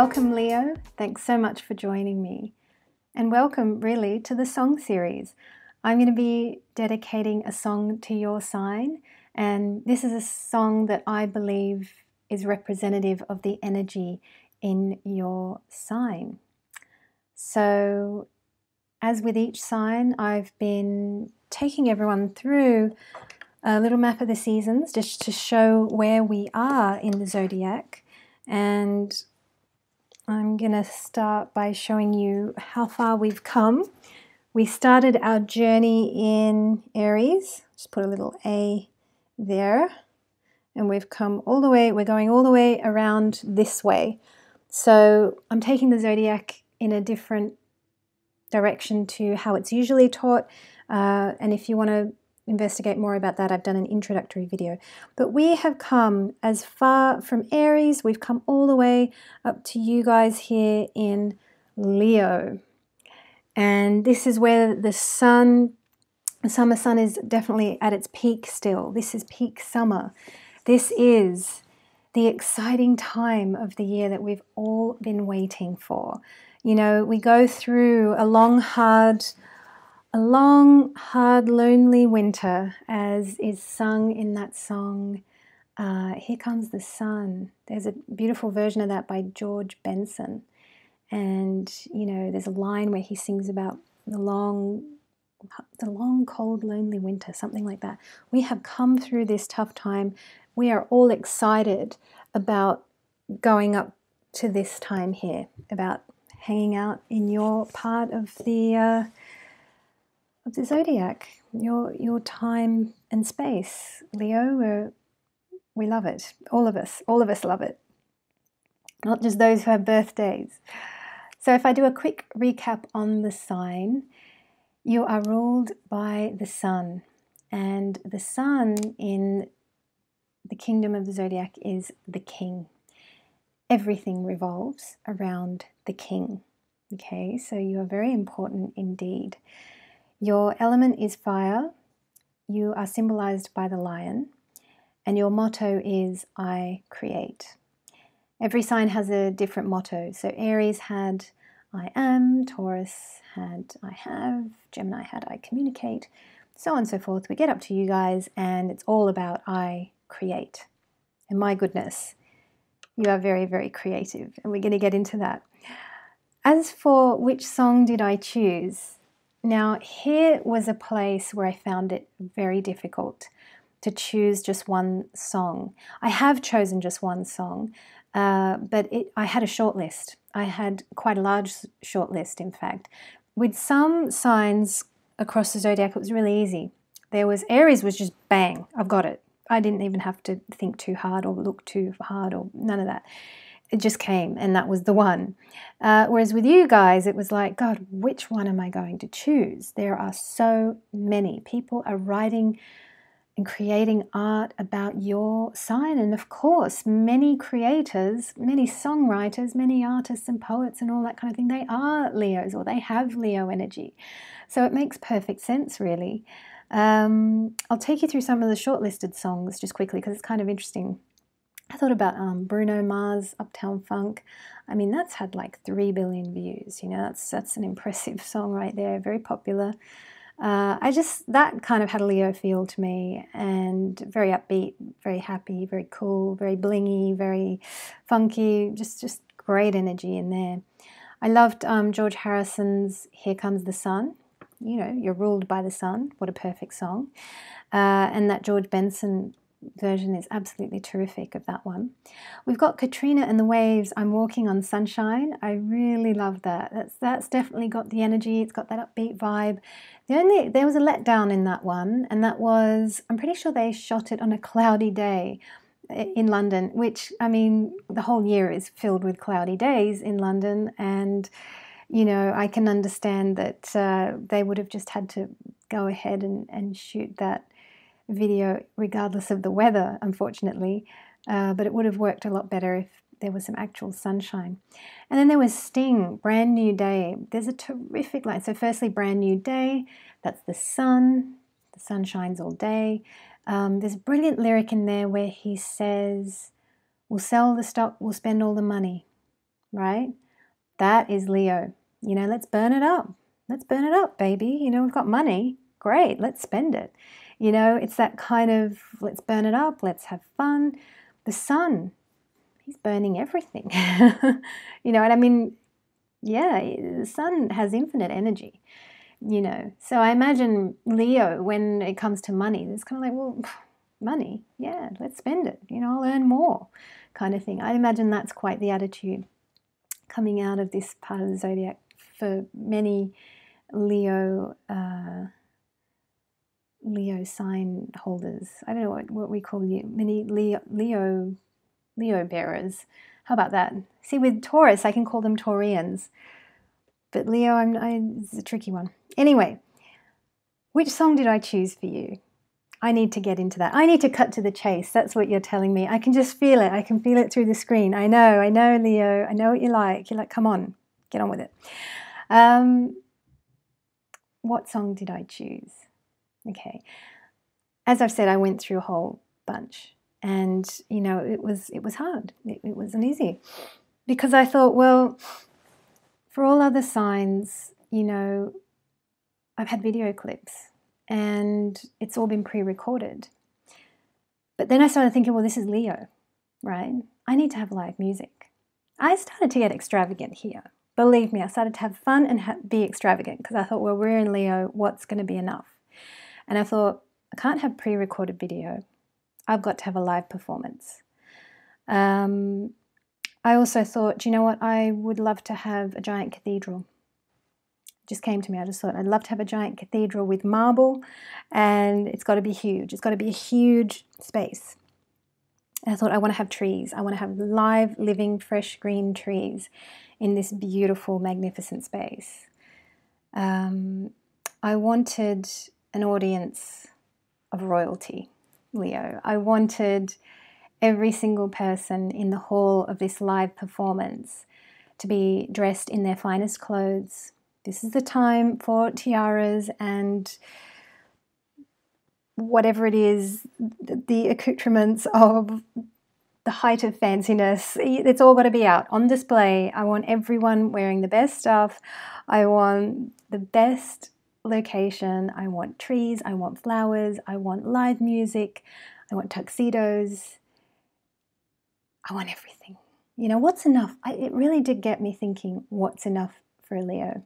Welcome, Leo. Thanks so much for joining me. And welcome, really, to the song series. I'm going to be dedicating a song to your sign, and this is a song that I believe is representative of the energy in your sign. So, as with each sign, I've been taking everyone through a little map of the seasons just to show where we are in the zodiac. And I'm going to start by showing you how far we've come. We started our journey in Aries, just put a little A there, and we've come all the way, we're going all the way around this way. So I'm taking the zodiac in a different direction to how it's usually taught. Uh, and if you want to investigate more about that, I've done an introductory video. But we have come as far from Aries, we've come all the way up to you guys here in Leo. And this is where the sun, the summer sun is definitely at its peak still. This is peak summer. This is the exciting time of the year that we've all been waiting for. You know, we go through a long, hard, a long, hard, lonely winter, as is sung in that song, uh, Here Comes the Sun. There's a beautiful version of that by George Benson. And, you know, there's a line where he sings about the long, the long, cold, lonely winter, something like that. We have come through this tough time. We are all excited about going up to this time here, about hanging out in your part of the uh, of the zodiac, your your time and space, Leo. We're, we love it. All of us, all of us love it. Not just those who have birthdays. So, if I do a quick recap on the sign, you are ruled by the sun, and the sun in the kingdom of the zodiac is the king. Everything revolves around the king. Okay, so you are very important indeed. Your element is fire. You are symbolized by the lion, and your motto is I create. Every sign has a different motto. So Aries had I am, Taurus had I have, Gemini had I communicate, so on and so forth. We get up to you guys, and it's all about I create. And my goodness, you are very, very creative, and we're going to get into that. As for which song did I choose? Now, here was a place where I found it very difficult to choose just one song. I have chosen just one song, uh, but it, I had a short list. I had quite a large short list, in fact. With some signs across the zodiac, it was really easy. There was Aries was just bang, I've got it. I didn't even have to think too hard or look too hard or none of that. It just came, and that was the one. Uh, whereas with you guys, it was like, God, which one am I going to choose? There are so many. People are writing and creating art about your sign. And of course, many creators, many songwriters, many artists and poets and all that kind of thing, they are Leos or they have Leo energy. So it makes perfect sense, really. Um, I'll take you through some of the shortlisted songs just quickly because it's kind of interesting. I thought about um, Bruno Mars, Uptown Funk. I mean, that's had like three billion views. You know, that's that's an impressive song right there. Very popular. Uh, I just that kind of had a Leo feel to me, and very upbeat, very happy, very cool, very blingy, very funky. Just just great energy in there. I loved um, George Harrison's "Here Comes the Sun." you know, you're ruled by the sun. What a perfect song. Uh, and that George Benson version is absolutely terrific of that one. We've got Katrina and the Waves, I'm Walking on Sunshine. I really love that. That's, that's definitely got the energy, it's got that upbeat vibe. The only, there was a letdown in that one, and that was, I'm pretty sure they shot it on a cloudy day in London, which, I mean, the whole year is filled with cloudy days in London, and you know, I can understand that uh, they would have just had to go ahead and, and shoot that video regardless of the weather, unfortunately. Uh, but it would have worked a lot better if there was some actual sunshine. And then there was Sting, Brand New Day. There's a terrific line. So, firstly, Brand New Day, that's the sun. The sun shines all day. Um, there's a brilliant lyric in there where he says, We'll sell the stock, we'll spend all the money. right? That is Leo. You know, let's burn it up. Let's burn it up, baby. You know, we've got money. Great, let's spend it. You know, it's that kind of let's burn it up, let's have fun. The sun, he's burning everything. you know, and I mean, yeah, the sun has infinite energy, you know. So I imagine Leo, when it comes to money, it's kind of like, well, money, yeah, let's spend it. You know, I'll earn more kind of thing. I imagine that's quite the attitude coming out of this part of the zodiac for many Leo. Uh, Leo sign holders. I don't know what, what we call you, many Leo, Leo Leo bearers. How about that? See, with Taurus, I can call them Taurians. But Leo, I'm, I, it's a tricky one. Anyway, which song did I choose for you? I need to get into that. I need to cut to the chase. That's what you're telling me. I can just feel it. I can feel it through the screen. I know, I know, Leo. I know what you like. You're like, come on, get on with it. Um, what song did I choose? Okay. As I've said, I went through a whole bunch and you know it was it was hard. It, it wasn't easy because i thought well for all other signs you know i've had video clips and it's all been pre-recorded. But then i started thinking well this is leo right? I need to have live music. I started to get extravagant here. Believe me i started to have fun and be extravagant because i thought well we're in leo what's going to be enough and i thought i can't have pre-recorded video I've got to have a live performance. Um, I also thought, you know what, I would love to have a giant cathedral. It just came to me. I just thought I'd love to have a giant cathedral with marble, and it's got to be huge. It's got to be a huge space. And I thought I want to have trees. I want to have live, living, fresh green trees in this beautiful, magnificent space. Um, I wanted an audience of royalty. Leo. I wanted every single person in the hall of this live performance to be dressed in their finest clothes. This is the time for tiaras and whatever it is, the accoutrements of the height of fanciness. It's all got to be out on display. I want everyone wearing the best stuff. I want the best location. I want trees, I want flowers, I want live music, I want tuxedos. I want everything. You know, what's enough? I, it really did get me thinking, what's enough for a Leo?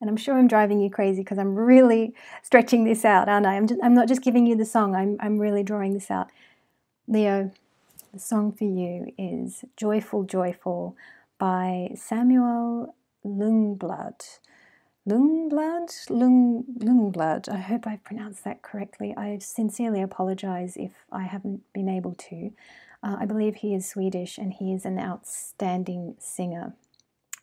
And I'm sure I'm driving you crazy because I'm really stretching this out, aren't I? I'm, just, I'm not just giving you the song, I'm, I'm really drawing this out. Leo, the song for you is Joyful, Joyful by Samuel Ljungblahd. Ljungblahd? Lung, Ljungblahd. I hope I've pronounced that correctly. I sincerely apologize if I haven't been able to. Uh, I believe he is Swedish and he is an outstanding singer.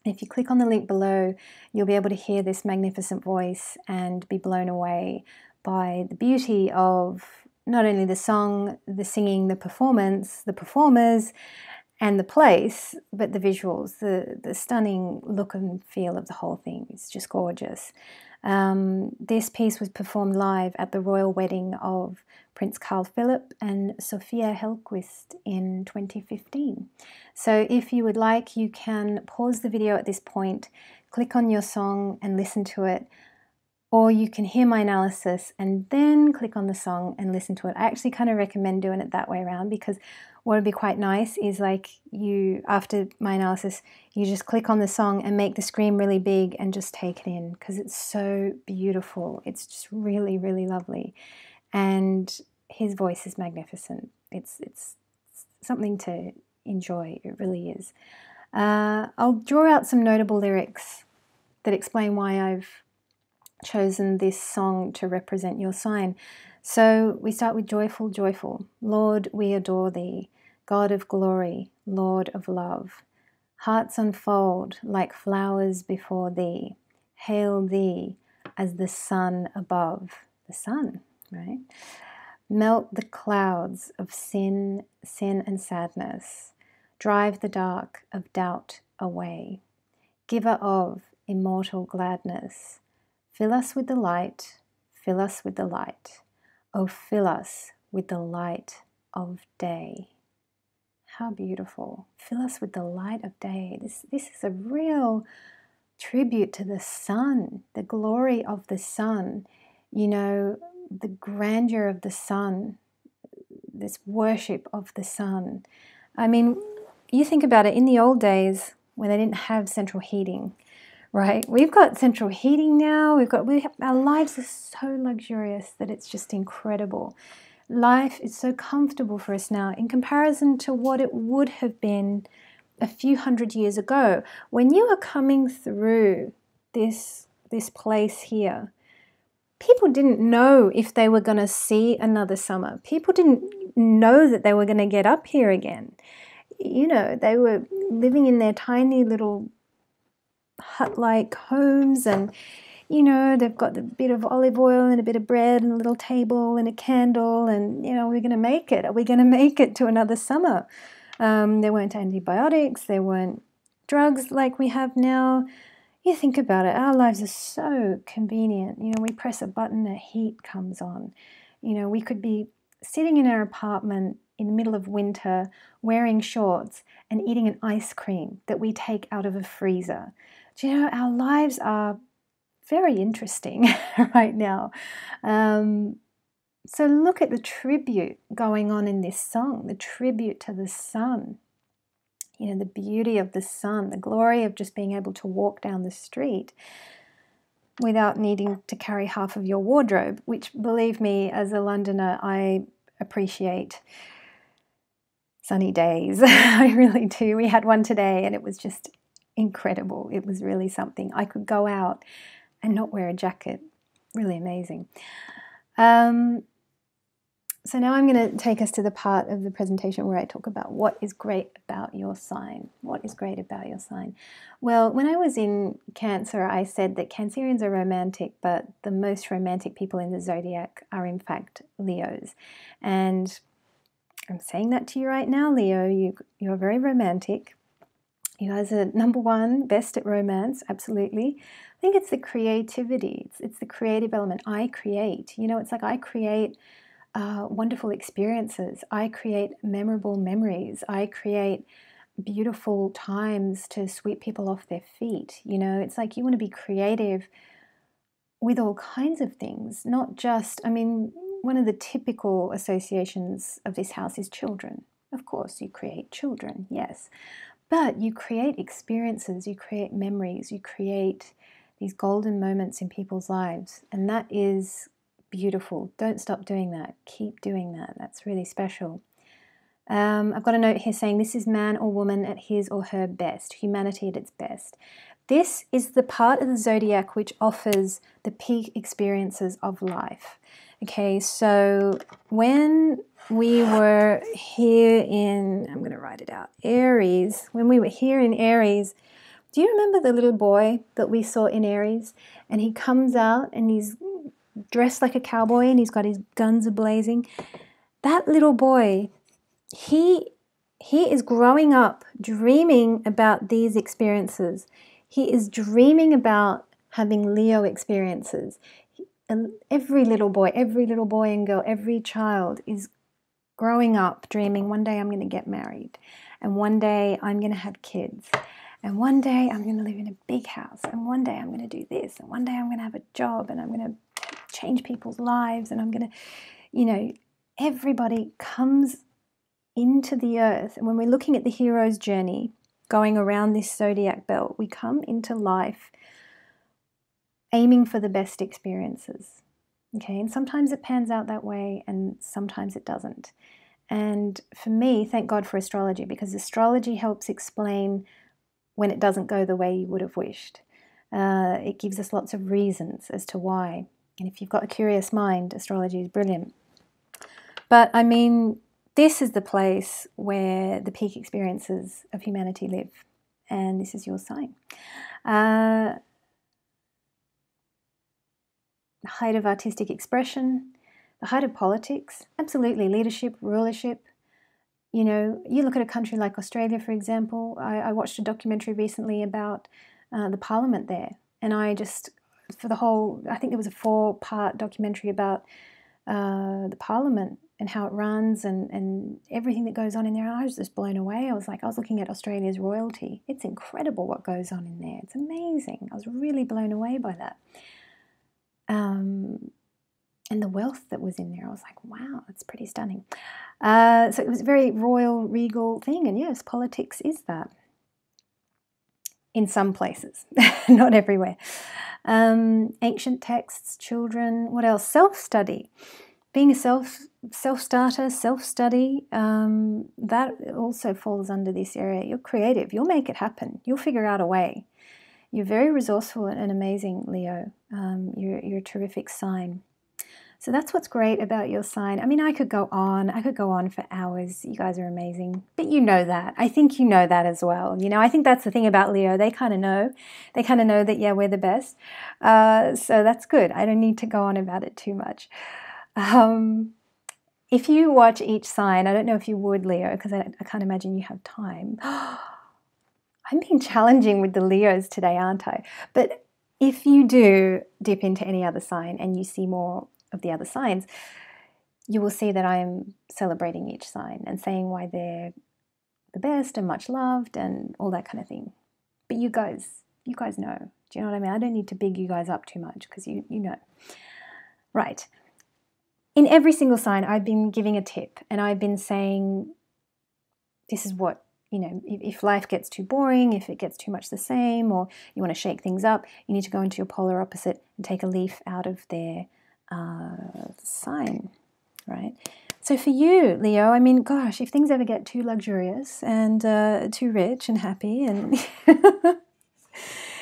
If you click on the link below, you'll be able to hear this magnificent voice and be blown away by the beauty of not only the song, the singing, the performance, the performers, and the place, but the visuals, the, the stunning look and feel of the whole thing is just gorgeous. Um, this piece was performed live at the royal wedding of Prince Carl Philip and Sofia Hellqvist in 2015. So, if you would like, you can pause the video at this point, click on your song, and listen to it. Or you can hear my analysis and then click on the song and listen to it. I actually kind of recommend doing it that way around because what would be quite nice is like you after my analysis you just click on the song and make the screen really big and just take it in because it's so beautiful. It's just really really lovely. And his voice is magnificent. It's it's something to enjoy. It really is. Uh, i'll draw out some notable lyrics that explain why i've chosen this song to represent your sign so we start with joyful, joyful. Lord, we adore thee. God of glory, Lord of love. Hearts unfold like flowers before thee. Hail thee as the sun above. The sun, right? Melt the clouds of sin, sin and sadness. Drive the dark of doubt away. Giver of immortal gladness. Fill us with the light, fill us with the light. Oh, fill us with the light of day. How beautiful. Fill us with the light of day. This, this is a real tribute to the sun, the glory of the sun, you know, the grandeur of the sun, this worship of the sun. I mean, you think about it in the old days when they didn't have central heating, right? We've got central heating now. We've got we have, our lives are so luxurious that it's just incredible. Life is so comfortable for us now in comparison to what it would have been a few hundred years ago when you are coming through this this place here people didn't know if they were going to see another summer people didn't know that they were going to get up here again you know they were living in their tiny little hut like homes and you know they've got a bit of olive oil and a bit of bread and a little table and a candle and you know we're going to make it are we going to make it to another summer um, there weren't antibiotics, there weren't drugs like we have now. You think about it, our lives are so convenient. You know, we press a button, the heat comes on. You know, we could be sitting in our apartment in the middle of winter wearing shorts and eating an ice cream that we take out of a freezer. Do you know, our lives are very interesting right now. Um, so look at the tribute going on in this song, the tribute to the sun. You know, the beauty of the sun, the glory of just being able to walk down the street without needing to carry half of your wardrobe, which, believe me, as a Londoner, I appreciate sunny days. I really do. We had one today and it was just incredible. It was really something. I could go out and not wear a jacket. Really amazing. Um, so now I'm going to take us to the part of the presentation where I talk about what is great about your sign. What is great about your sign? Well, when I was in Cancer, I said that Cancerians are romantic, but the most romantic people in the zodiac are in fact Leos. And I'm saying that to you right now, Leo. You you're very romantic. You guys are number one, best at romance, absolutely. I think it's the creativity. It's it's the creative element. I create. You know, it's like I create uh, wonderful experiences. I create memorable memories. I create beautiful times to sweep people off their feet. You know, it's like you want to be creative with all kinds of things, not just, I mean, one of the typical associations of this house is children. Of course, you create children, yes. But you create experiences, you create memories, you create these golden moments in people's lives. And that is beautiful. Don't stop doing that. Keep doing that. That's really special. Um, I've got a note here saying this is man or woman at his or her best, humanity at its best. This is the part of the zodiac which offers the peak experiences of life. Okay, so when we were here in, I'm going to write it out, Aries, when we were here in Aries, do you remember the little boy that we saw in Aries? And he comes out and he's dressed like a cowboy and he's got his guns blazing. That little boy, he he is growing up dreaming about these experiences. He is dreaming about having Leo experiences. And every little boy, every little boy and girl, every child is growing up dreaming one day I'm going to get married, and one day I'm going to have kids, and one day I'm going to live in a big house, and one day I'm going to do this, and one day I'm going to have a job, and I'm going to change people's lives and I'm going to, you know, everybody comes into the earth. And when we're looking at the hero's journey, going around this zodiac belt, we come into life aiming for the best experiences. Okay, and sometimes it pans out that way and sometimes it doesn't. And for me, thank God for astrology because astrology helps explain when it doesn't go the way you would have wished. Uh, it gives us lots of reasons as to why. And if you've got a curious mind, astrology is brilliant. But I mean, this is the place where the peak experiences of humanity live, and this is your sign. Uh, the height of artistic expression, the height of politics, absolutely, leadership, rulership. You know, you look at a country like Australia, for example. I, I watched a documentary recently about uh, the parliament there, and I just for the whole, I think there was a four part documentary about uh, the parliament and how it runs and, and everything that goes on in there. I was just blown away. I was like, I was looking at Australia's royalty. It's incredible what goes on in there. It's amazing. I was really blown away by that. Um, and the wealth that was in there, I was like, wow, it's pretty stunning. Uh, so it was a very royal, regal thing. And yes, politics is that in some places, not everywhere. Um, ancient texts, children, what else? Self study being a self self starter, self study, um, that also falls under this area. You're creative. You'll make it happen. You'll figure out a way. You're very resourceful and amazing, Leo. Um, you're you're a terrific sign. So that's what's great about your sign. I mean, I could go on. I could go on for hours. You guys are amazing. But you know that. I think you know that as well. You know, I think that's the thing about Leo. They kind of know. They kind of know that, yeah, we're the best. Uh, so that's good. I don't need to go on about it too much. Um, if you watch each sign, I don't know if you would, Leo, because I, I can't imagine you have time. I'm being challenging with the Leos today, aren't I? But if you do dip into any other sign and you see more of the other signs, you will see that I'm celebrating each sign and saying why they're the best and much loved and all that kind of thing. But you guys, you guys know. Do you know what I mean? I don't need to big you guys up too much because you you know. Right in every single sign, I've been giving a tip and I've been saying, this is what, you know, if, if, life gets too boring, if it gets too much the same, or you want to shake things up, you need to go into your polar opposite and take a leaf out of their uh, sign, right? So for you, Leo, I mean, gosh, if things ever get too luxurious and uh, too rich and happy and.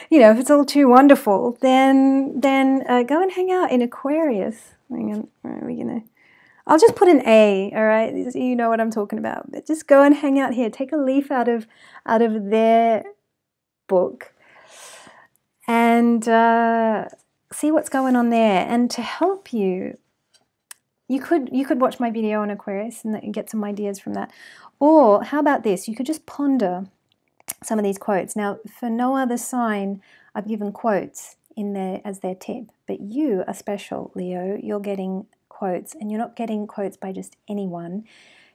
you know, if it's all too wonderful, then then uh, go and hang out in Aquarius Hang on, are we gonna? I'll just put an A, all right? You know what I'm talking about. But just go and hang out here. Take a leaf out of out of their book, and uh, see what's going on there. And to help you, you could you could watch my video on Aquarius and get some ideas from that. Or how about this? You could just ponder some of these quotes. Now, for no other sign, I've given quotes in there as their tip. But you are special, Leo. You're getting quotes, and you're not getting quotes by just anyone.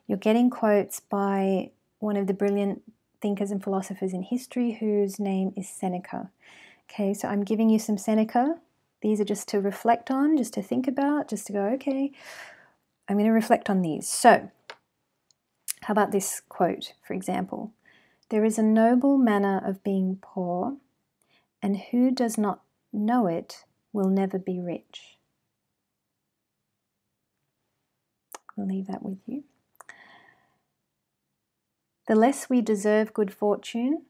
You're getting quotes by one of the brilliant thinkers and philosophers in history whose name is Seneca. Okay, so I'm giving you some Seneca. These are just to reflect on, just to think about, just to go, okay, I'm going to reflect on these. So, how about this quote, for example? There is a noble manner of being poor, and who does not know it will never be rich. I'll leave that with you. The less we deserve good fortune,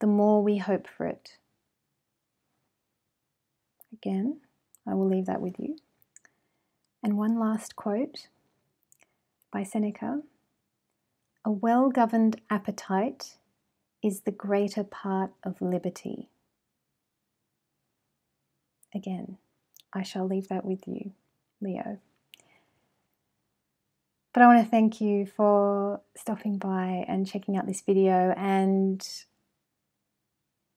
the more we hope for it. Again, I will leave that with you. And one last quote by Seneca A well governed appetite is the greater part of liberty. Again, I shall leave that with you, Leo. But I want to thank you for stopping by and checking out this video. And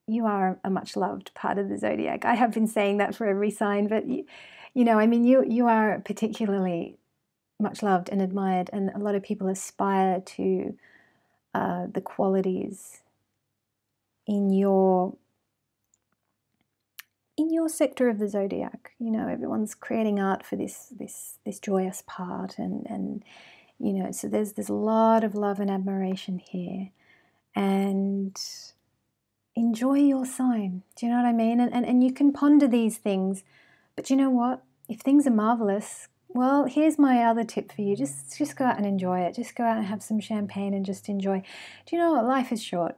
you are a much loved part of the zodiac. I have been saying that for every sign, but you, you know, I mean, you you are particularly much loved and admired, and a lot of people aspire to uh, the qualities in your your sector of the zodiac, you know, everyone's creating art for this this this joyous part and and you know, so there's there's a lot of love and admiration here. And enjoy your sign. Do you know what I mean? And, and and you can ponder these things, but you know what? If things are marvelous, well, here's my other tip for you. Just just go out and enjoy it. Just go out and have some champagne and just enjoy. Do you know what? Life is short.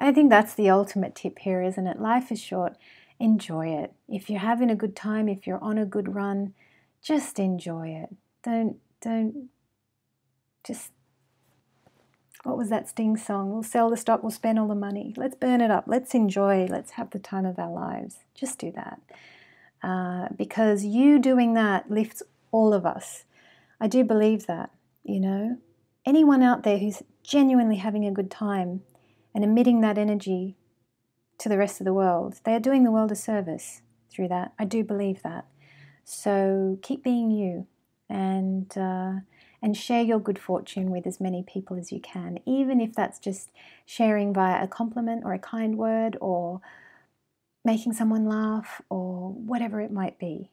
I think that's the ultimate tip here, isn't it? Life is short enjoy it. If you're having a good time, if you're on a good run, just enjoy it. Don't don't just what was that Sting song? We'll sell the stock, we'll spend all the money. Let's burn it up. Let's enjoy. Let's have the time of our lives. Just do that. Uh, because you doing that lifts all of us. I do believe that, you know. Anyone out there who's genuinely having a good time and emitting that energy to the rest of the world. They are doing the world a service through that. I do believe that. So keep being you, and uh, and share your good fortune with as many people as you can, even if that's just sharing via a compliment or a kind word or making someone laugh or whatever it might be.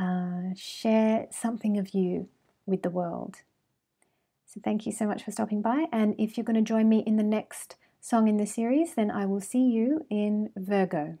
Uh, share something of you with the world. So, thank you so much for stopping by. And if you're going to join me in the next song in the series, then I will see you in Virgo.